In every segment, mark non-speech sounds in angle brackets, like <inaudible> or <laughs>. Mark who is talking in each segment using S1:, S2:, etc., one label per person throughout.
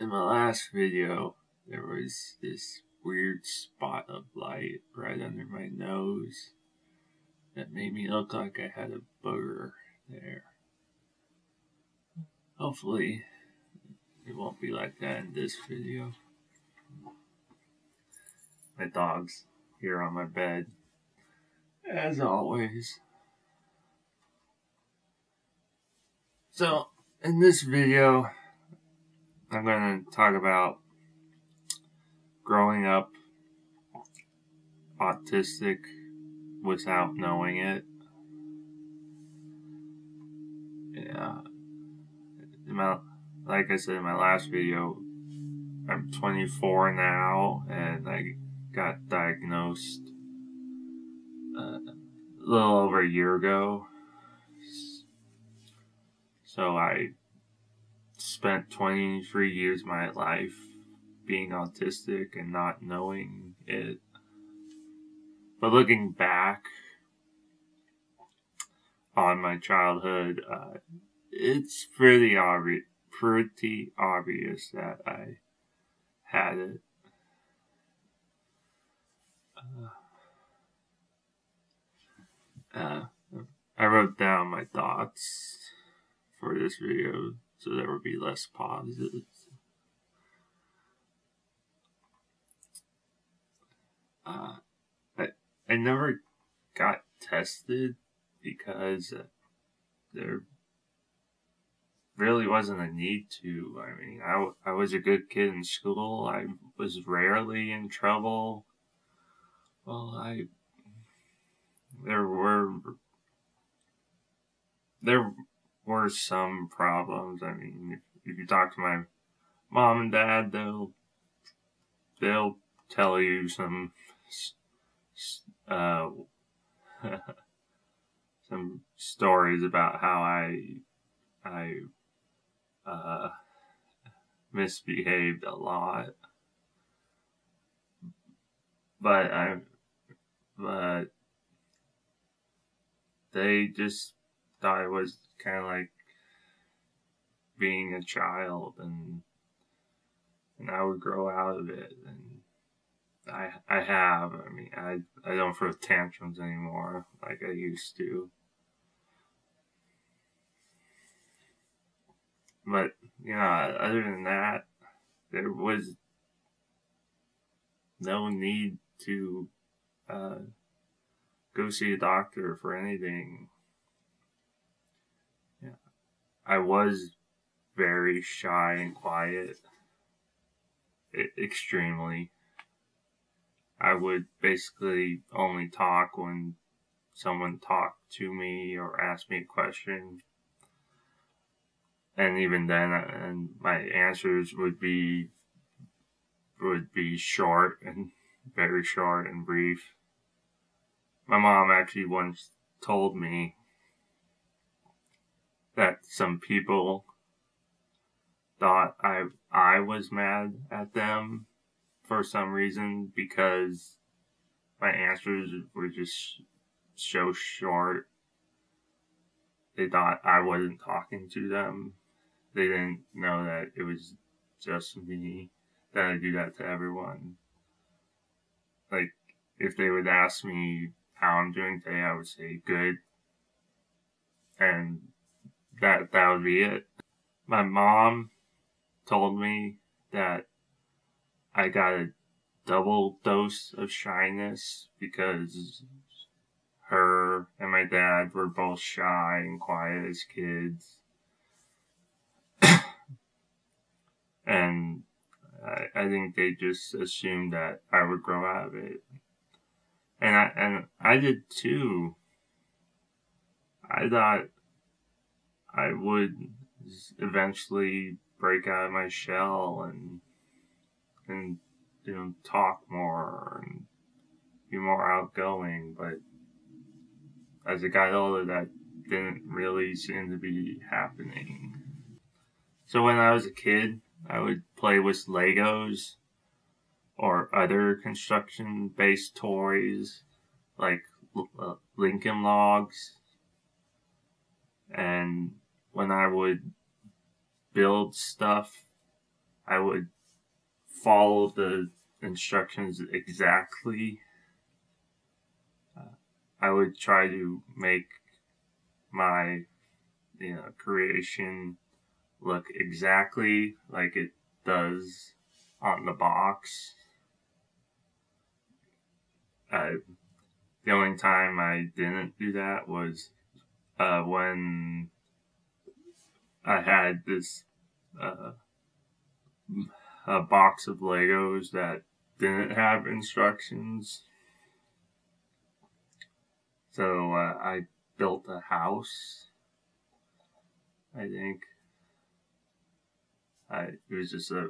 S1: In my last video, there was this weird spot of light right under my nose that made me look like I had a booger there. Hopefully, it won't be like that in this video. My dog's here on my bed, as always. So, in this video, I'm going to talk about growing up autistic without knowing it. Yeah. My, like I said in my last video, I'm 24 now and I got diagnosed uh, a little over a year ago. So I spent 23 years of my life being autistic and not knowing it. But looking back on my childhood, uh, it's pretty obvious, pretty obvious that I had it. Uh, uh, I wrote down my thoughts for this video so there would be less pauses. Uh, I, I never got tested because there really wasn't a need to. I mean, I, I was a good kid in school. I was rarely in trouble. Well, I there were there were some problems. I mean, if, if you talk to my mom and dad, they'll they'll tell you some uh, <laughs> some stories about how I I uh, misbehaved a lot, but I but they just thought it was kind of like being a child and and I would grow out of it and I I have. I mean I I don't throw tantrums anymore like I used to. But you know other than that there was no need to uh, go see a doctor for anything I was very shy and quiet. extremely. I would basically only talk when someone talked to me or asked me a question. And even then, and my answers would be would be short and very short and brief. My mom actually once told me that some people thought I I was mad at them for some reason because my answers were just so short. They thought I wasn't talking to them. They didn't know that it was just me that I do that to everyone. Like if they would ask me how I'm doing today, I would say good. And that that would be it. My mom told me that I got a double dose of shyness because her and my dad were both shy and quiet as kids. <coughs> and I, I think they just assumed that I would grow out of it. And I and I did too. I thought I would eventually break out of my shell and and you know talk more and be more outgoing but as I got older that didn't really seem to be happening. So when I was a kid I would play with Legos or other construction based toys like uh, Lincoln logs. And when I would build stuff, I would follow the instructions exactly. Uh, I would try to make my you know creation look exactly like it does on the box. Uh, the only time I didn't do that was uh, when I had this uh, a box of Legos that didn't have instructions. So uh, I built a house. I think. I, it was just a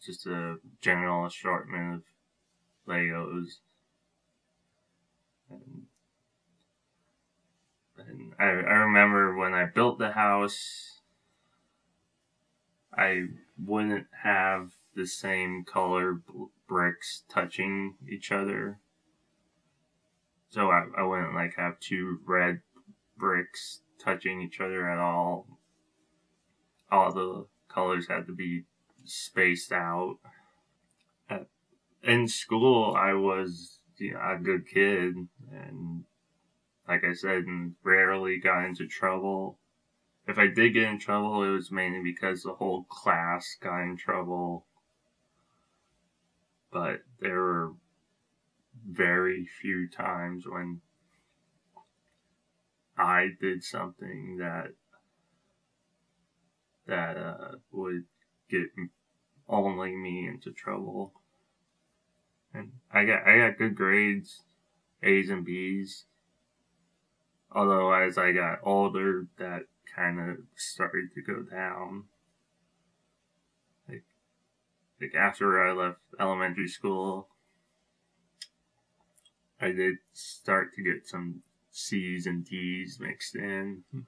S1: just a general assortment of Legos. And, and I, I remember when I built the house, I wouldn't have the same color bricks touching each other. So I, I wouldn't like have two red bricks touching each other at all. All the colors had to be spaced out. In school, I was you know, a good kid, and like I said, rarely got into trouble. If I did get in trouble, it was mainly because the whole class got in trouble. But there were very few times when I did something that that uh, would get only me into trouble. And I got I got good grades, A's and B's. Although as I got older, that kind of started to go down. Like, like after I left elementary school, I did start to get some C's and D's mixed in. Hmm.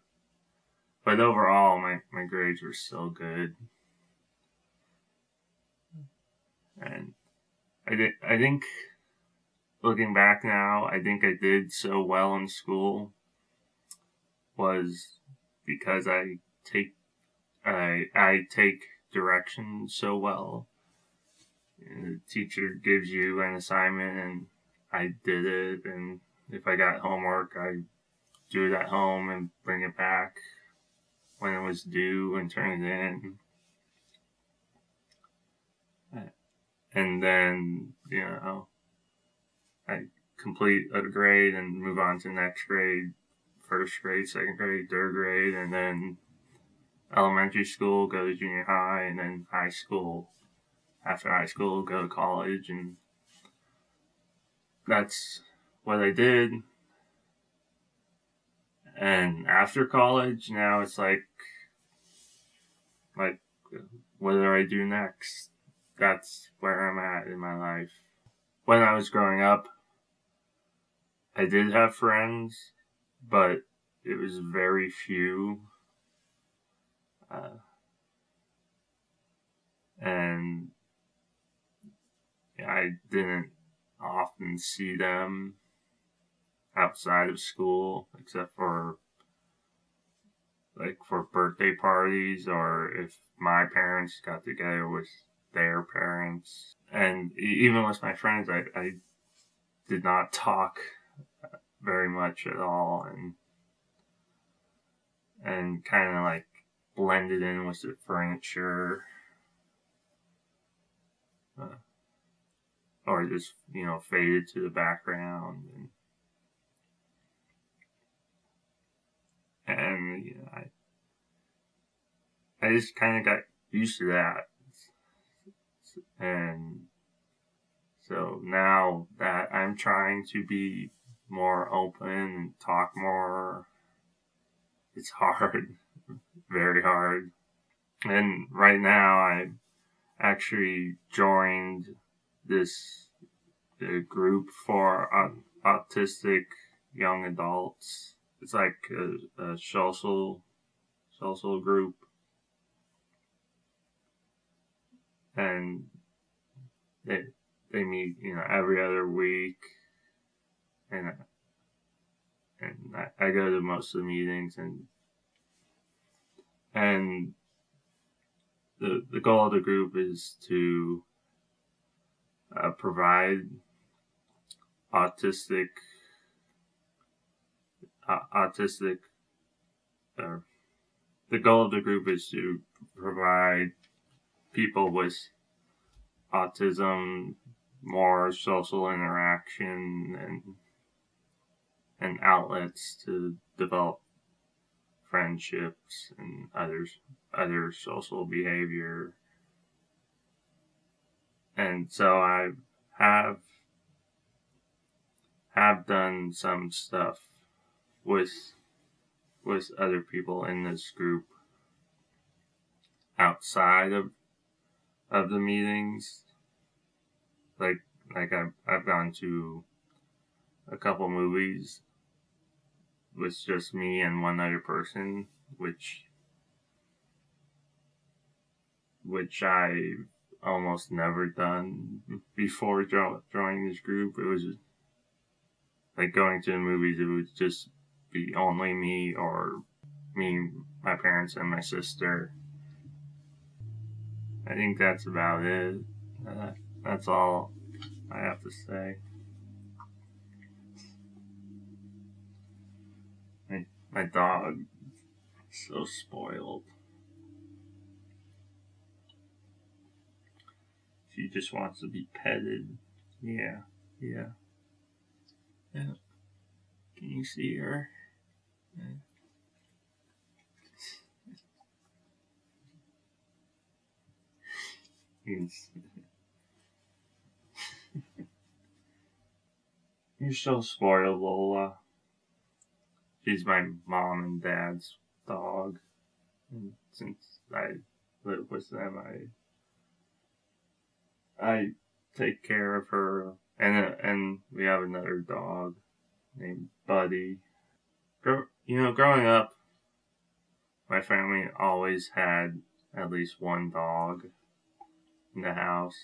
S1: But overall, my, my grades were still good. And I did, I think, looking back now, I think I did so well in school was because I take, I, I take direction so well. And the teacher gives you an assignment and I did it. And if I got homework, I do it at home and bring it back when it was due and turn it in. and then you know I complete a grade and move on to the next grade, first grade, second grade, third grade, and then elementary school, go to junior high, and then high school. After high school, go to college, and that's what I did. And after college, now it's like, like, what do I do next? that's where I'm at in my life. When I was growing up, I did have friends, but it was very few. Uh, and I didn't often see them outside of school except for like for birthday parties or if my parents got together with their parents, and even with my friends, I, I did not talk very much at all, and and kind of like blended in with the furniture, uh, or just you know faded to the background, and and you know, I I just kind of got used to that. And so now that I'm trying to be more open and talk more, it's hard, <laughs> very hard. And right now I actually joined this group for autistic young adults. It's like a, a social social group, and they they meet you know every other week, and and I, I go to most of the meetings and and the, the goal of the group is to uh, provide autistic uh, autistic uh, the goal of the group is to provide people with autism more social interaction and and outlets to develop friendships and others other social behavior. And so I have have done some stuff with with other people in this group outside of of the meetings. Like like I've I've gone to a couple movies with just me and one other person which which I almost never done before joining this group. It was like going to the movies, it would just be only me or me, my parents, and my sister. I think that's about it. Uh, that's all I have to say. My, dog so spoiled. She just wants to be petted. Yeah, yeah. Yeah. Can you see her? Yeah. <laughs> <laughs> You're so spoiled, Lola. She's my mom and dad's dog. And since I live with them, I I take care of her, and uh, and we have another dog named Buddy. you know, growing up, my family always had at least one dog in the house.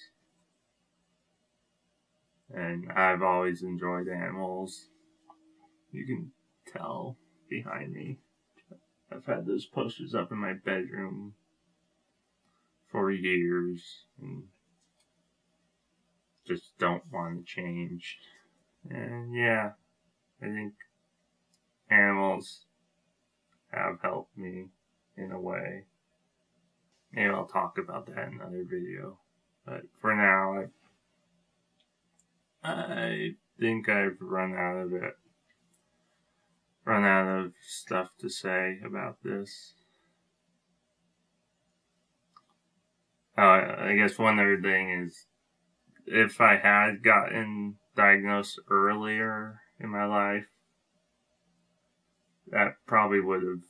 S1: And I've always enjoyed animals. You can tell behind me. I've had those posters up in my bedroom for years. And just don't want to change. And yeah, I think animals have helped me in a way. Maybe I'll talk about that in another video. But for now, I, I think I've run out of it. Run out of stuff to say about this. Oh, I guess one other thing is if I had gotten diagnosed earlier in my life, that probably would have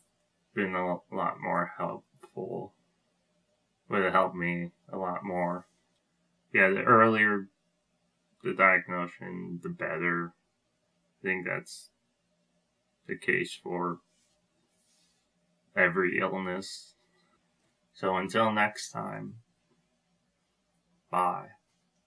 S1: been a lot more helpful. Would have helped me a lot more. Yeah, the earlier the diagnosis, the better. I think that's the case for every illness. So until next time, bye.